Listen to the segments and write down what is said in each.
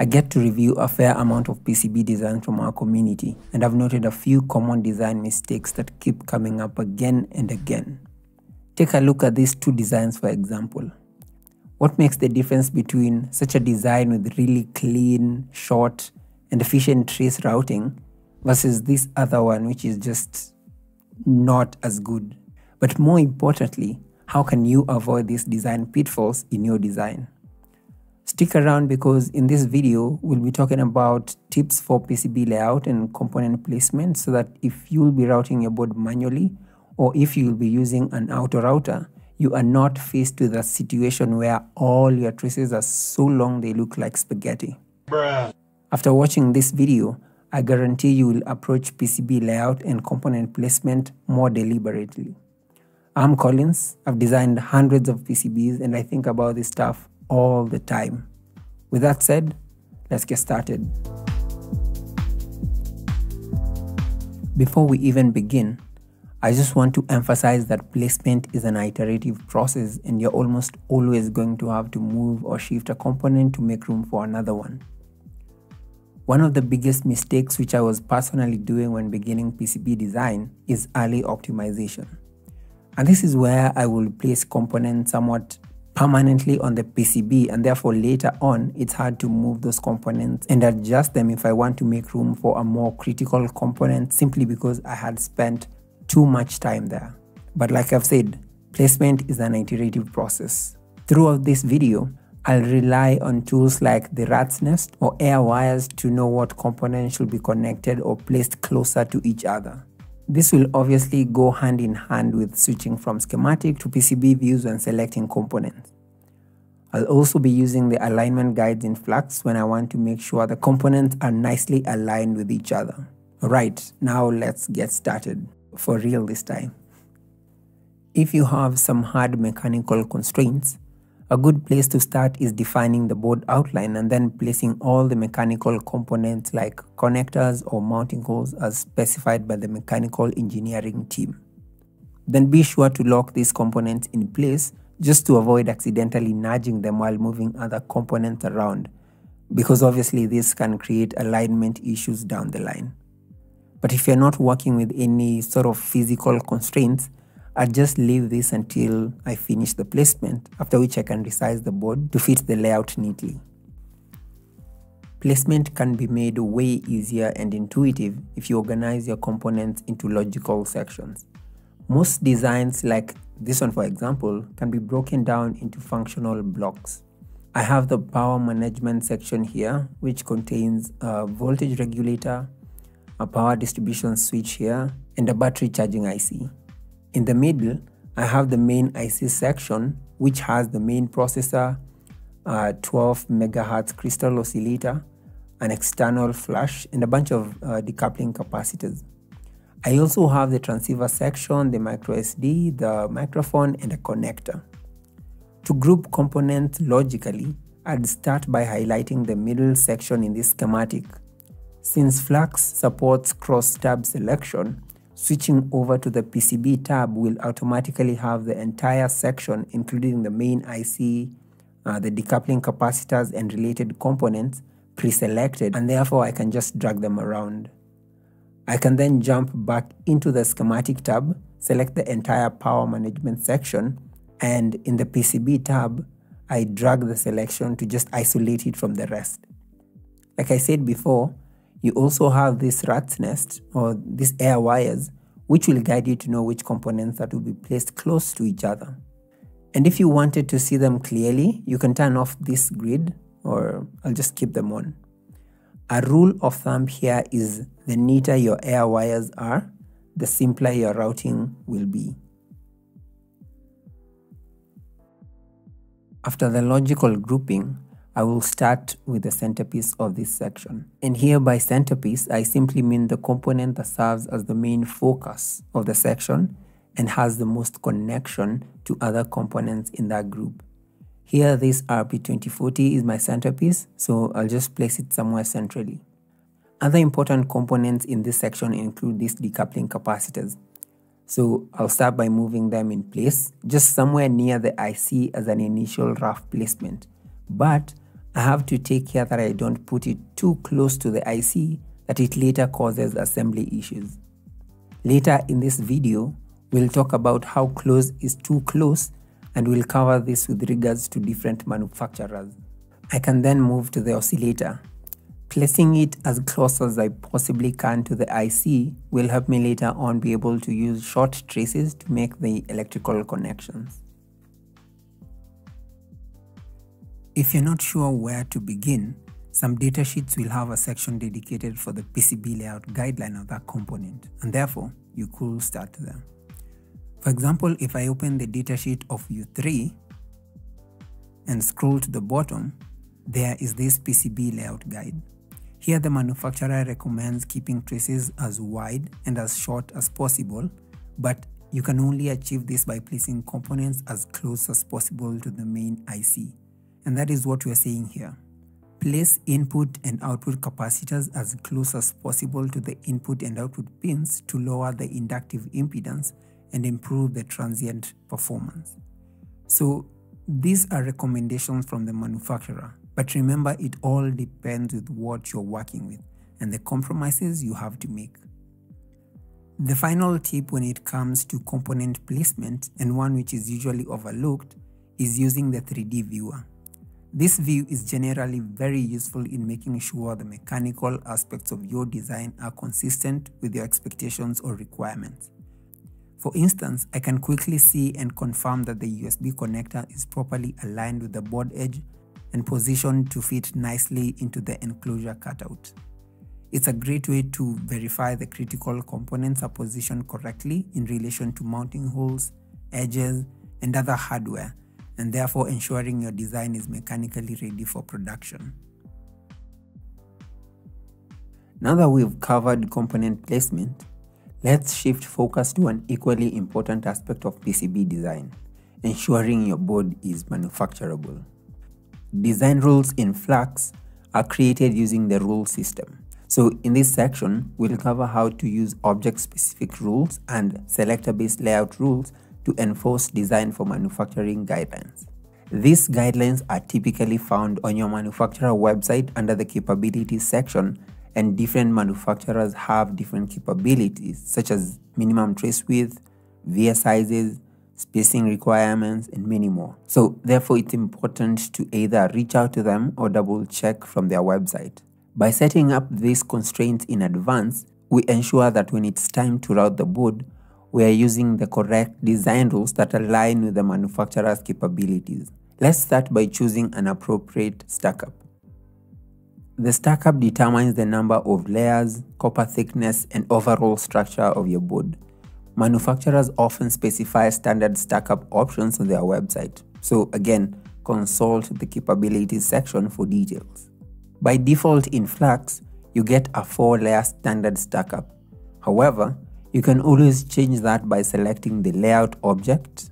I get to review a fair amount of PCB designs from our community, and I've noted a few common design mistakes that keep coming up again and again. Take a look at these two designs for example. What makes the difference between such a design with really clean, short, and efficient trace routing versus this other one which is just not as good? But more importantly, how can you avoid these design pitfalls in your design? Stick around because in this video, we'll be talking about tips for PCB layout and component placement so that if you'll be routing your board manually or if you'll be using an auto router, you are not faced with a situation where all your traces are so long they look like spaghetti. Bruh. After watching this video, I guarantee you will approach PCB layout and component placement more deliberately. I'm Collins. I've designed hundreds of PCBs and I think about this stuff all the time. With that said, let's get started. Before we even begin, I just want to emphasize that placement is an iterative process and you're almost always going to have to move or shift a component to make room for another one. One of the biggest mistakes which I was personally doing when beginning PCB design is early optimization. And this is where I will place components somewhat permanently on the PCB and therefore later on it's hard to move those components and adjust them if I want to make room for a more critical component simply because I had spent too much time there. But like I've said, placement is an iterative process. Throughout this video, I'll rely on tools like the rat's nest or air wires to know what components should be connected or placed closer to each other. This will obviously go hand in hand with switching from schematic to PCB views when selecting components. I'll also be using the alignment guides in Flux when I want to make sure the components are nicely aligned with each other. Right, now let's get started, for real this time. If you have some hard mechanical constraints, a good place to start is defining the board outline and then placing all the mechanical components like connectors or mounting holes as specified by the mechanical engineering team. Then be sure to lock these components in place just to avoid accidentally nudging them while moving other components around because obviously this can create alignment issues down the line. But if you're not working with any sort of physical constraints, I'll just leave this until I finish the placement, after which I can resize the board to fit the layout neatly. Placement can be made way easier and intuitive if you organize your components into logical sections. Most designs like this one for example can be broken down into functional blocks. I have the power management section here which contains a voltage regulator, a power distribution switch here, and a battery charging IC. In the middle, I have the main IC section, which has the main processor, a 12 megahertz crystal oscillator, an external flash, and a bunch of uh, decoupling capacitors. I also have the transceiver section, the micro SD, the microphone, and a connector. To group components logically, I'd start by highlighting the middle section in this schematic. Since Flux supports cross-tab selection, Switching over to the PCB tab will automatically have the entire section including the main IC, uh, the decoupling capacitors and related components pre-selected and therefore I can just drag them around. I can then jump back into the schematic tab, select the entire power management section and in the PCB tab, I drag the selection to just isolate it from the rest. Like I said before, you also have this rat's nest or these air wires, which will guide you to know which components that will be placed close to each other. And if you wanted to see them clearly, you can turn off this grid or I'll just keep them on. A rule of thumb here is the neater your air wires are, the simpler your routing will be. After the logical grouping, I will start with the centerpiece of this section. And here by centerpiece, I simply mean the component that serves as the main focus of the section and has the most connection to other components in that group. Here this RP2040 is my centerpiece, so I'll just place it somewhere centrally. Other important components in this section include these decoupling capacitors. So I'll start by moving them in place, just somewhere near the IC as an initial rough placement. But I have to take care that I don't put it too close to the IC that it later causes assembly issues. Later in this video, we'll talk about how close is too close and we'll cover this with regards to different manufacturers. I can then move to the oscillator. Placing it as close as I possibly can to the IC will help me later on be able to use short traces to make the electrical connections. If you're not sure where to begin, some datasheets will have a section dedicated for the PCB layout guideline of that component, and therefore you could start there. For example, if I open the datasheet of U3 and scroll to the bottom, there is this PCB layout guide. Here the manufacturer recommends keeping traces as wide and as short as possible, but you can only achieve this by placing components as close as possible to the main IC. And that is what we are saying here. Place input and output capacitors as close as possible to the input and output pins to lower the inductive impedance and improve the transient performance. So these are recommendations from the manufacturer, but remember it all depends with what you're working with and the compromises you have to make. The final tip when it comes to component placement and one which is usually overlooked is using the 3D viewer. This view is generally very useful in making sure the mechanical aspects of your design are consistent with your expectations or requirements. For instance, I can quickly see and confirm that the USB connector is properly aligned with the board edge and positioned to fit nicely into the enclosure cutout. It's a great way to verify the critical components are positioned correctly in relation to mounting holes, edges, and other hardware and therefore ensuring your design is mechanically ready for production. Now that we've covered component placement, let's shift focus to an equally important aspect of PCB design, ensuring your board is manufacturable. Design rules in Flux are created using the rule system. So in this section, we'll cover how to use object-specific rules and selector-based layout rules to enforce design for manufacturing guidelines. These guidelines are typically found on your manufacturer website under the capabilities section and different manufacturers have different capabilities such as minimum trace width, via sizes, spacing requirements, and many more. So therefore it's important to either reach out to them or double check from their website. By setting up these constraints in advance, we ensure that when it's time to route the board, we are using the correct design rules that align with the manufacturer's capabilities. Let's start by choosing an appropriate stackup. The stackup determines the number of layers, copper thickness, and overall structure of your board. Manufacturers often specify standard stackup options on their website. So again, consult the capabilities section for details. By default in Flux, you get a 4-layer standard stackup. However, you can always change that by selecting the layout object,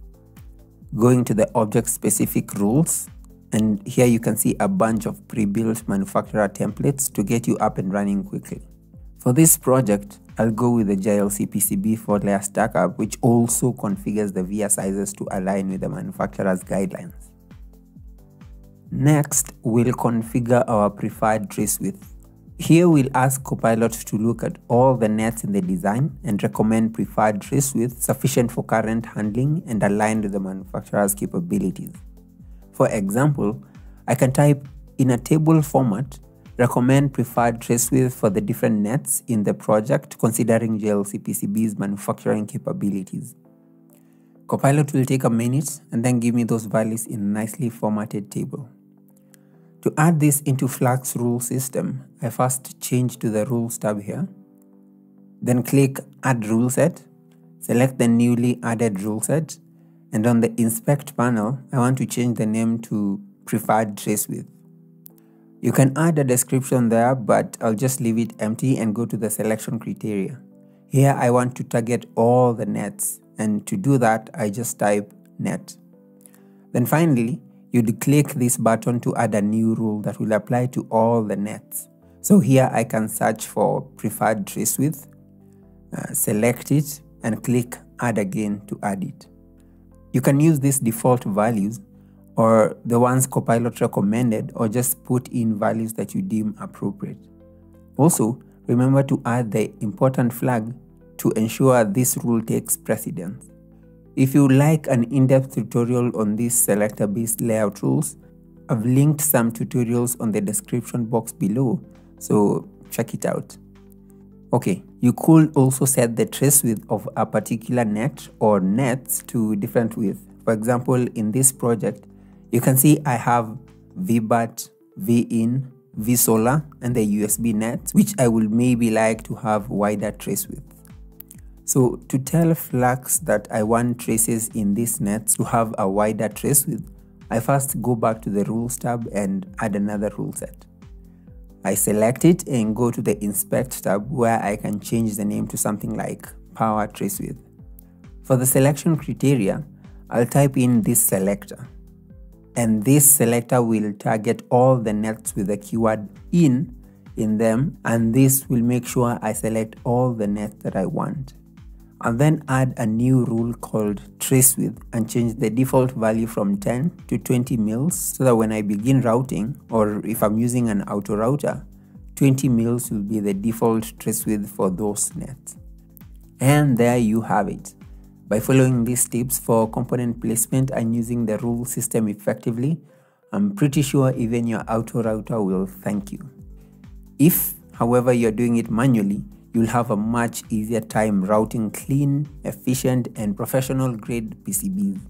going to the object specific rules, and here you can see a bunch of pre-built manufacturer templates to get you up and running quickly. For this project, I'll go with the JLCPCB 4-layer stackup which also configures the via sizes to align with the manufacturer's guidelines. Next, we'll configure our preferred trace width. Here we'll ask Copilot to look at all the nets in the design and recommend preferred trace width sufficient for current handling and aligned with the manufacturer's capabilities. For example, I can type in a table format, recommend preferred trace width for the different nets in the project considering JLCPCB's manufacturing capabilities. Copilot will take a minute and then give me those values in a nicely formatted table. To add this into Flux rule system, I first change to the rules tab here. Then click add rule set, select the newly added rule set, and on the inspect panel, I want to change the name to preferred trace width. You can add a description there, but I'll just leave it empty and go to the selection criteria. Here I want to target all the nets, and to do that, I just type net. Then finally, you'd click this button to add a new rule that will apply to all the nets. So here I can search for preferred trace width, uh, select it and click add again to add it. You can use these default values or the ones Copilot recommended, or just put in values that you deem appropriate. Also, remember to add the important flag to ensure this rule takes precedence. If you like an in-depth tutorial on these selector-based layout rules, I've linked some tutorials on the description box below, so check it out. Okay, you could also set the trace width of a particular net or nets to different width. For example, in this project, you can see I have VBAT, VIN, VSOLAR, and the USB net, which I would maybe like to have wider trace width. So to tell Flux that I want traces in these nets to have a wider trace width, I first go back to the rules tab and add another rule set. I select it and go to the inspect tab where I can change the name to something like power trace width. For the selection criteria, I'll type in this selector. And this selector will target all the nets with the keyword in in them and this will make sure I select all the nets that I want. I'll then add a new rule called trace width and change the default value from 10 to 20 mils so that when I begin routing or if I'm using an auto router, 20 mils will be the default trace width for those nets. And there you have it. By following these tips for component placement and using the rule system effectively, I'm pretty sure even your auto router will thank you. If, however, you're doing it manually, you'll have a much easier time routing clean, efficient, and professional grade PCBs.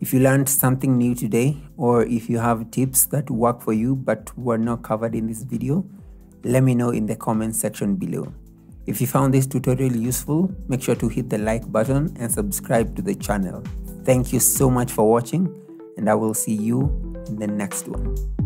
If you learned something new today, or if you have tips that work for you but were not covered in this video, let me know in the comment section below. If you found this tutorial useful, make sure to hit the like button and subscribe to the channel. Thank you so much for watching and I will see you in the next one.